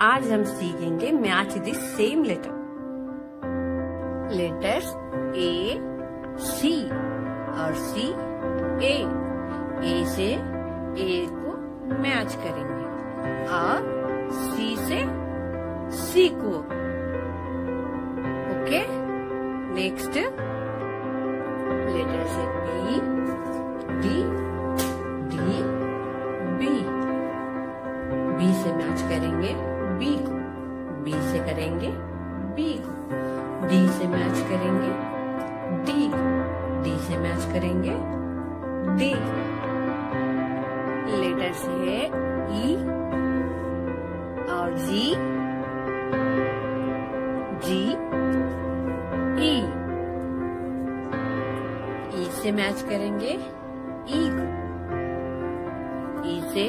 आज हम सीखेंगे match the same letter. Letters A, C और सी, ए। ए से ए को मैच करेंगे और सी से सी को। ओके? नेक्स्ट। लेटर से बी, डी। करेंगे। डी डी से मैच करेंगे। डी लेटर से है ई और जी जी ई ई से मैच करेंगे। ई को ई से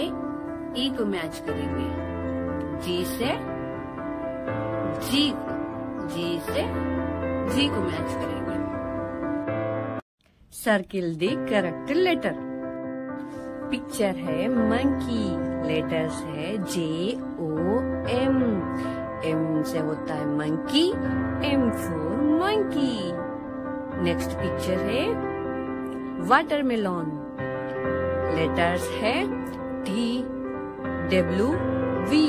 ई को मैच करेंगे। जी से जी को जी से जी को मैच करेंगे। Circle the correct letter picture है मंकी लेटर्स है जे ओ एम एम से होता है monkey M for monkey next picture है वाटर वाटरमेलॉन लेटर्स है टी डब्ल्यू वी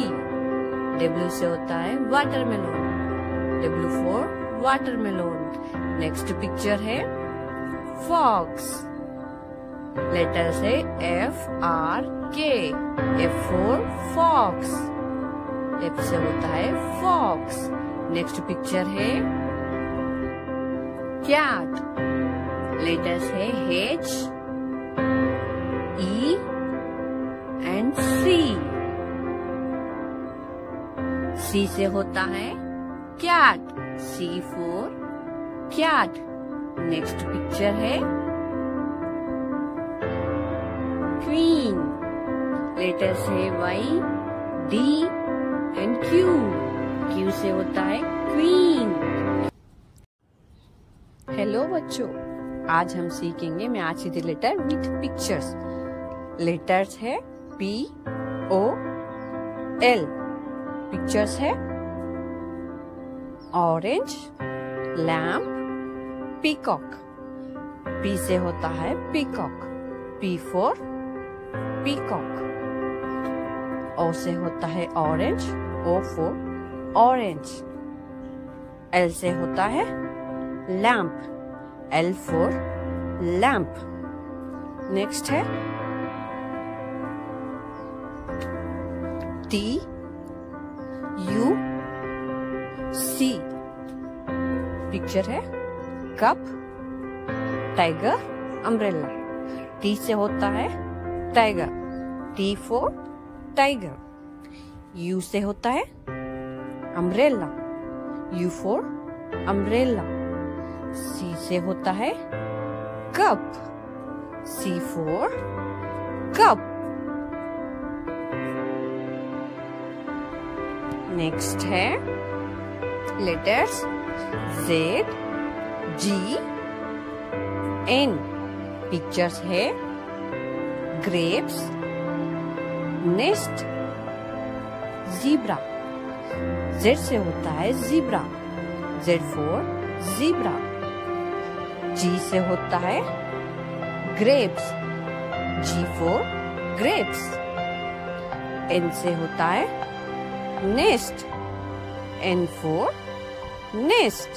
डब्ल्यू से होता है watermelon W for watermelon next picture है फॉक्स लेटर से F R K F for fox F से होता है फॉक्स नेक्स्ट पिक्चर है कैट लेटर्स है H E and C C से होता है cat C for cat next picture है। क्वीन लेटर्स है Y D and Q Q से होता है क्वीन हेलो बच्चों, आज हम सीखेंगे match the letter with pictures letters है पी ओ एल पिक्चर्स है ऑरेंज लैम्प पीकॉक पी से होता है peacock P for peacock O से होता है orange O for orange L से होता है lamp L for lamp next है टी यू पिक्चर है। कप टाइगर अम्ब्रेला टी से होता है tiger T for tiger U से होता है umbrella U for umbrella C से होता है cup C for cup next है letters Z G N pictures है. ग्रेप्स नेस्ट जीब्रा जेड से होता है zebra Z for zebra G से होता है grapes G for grapes N से होता है nest. N for nest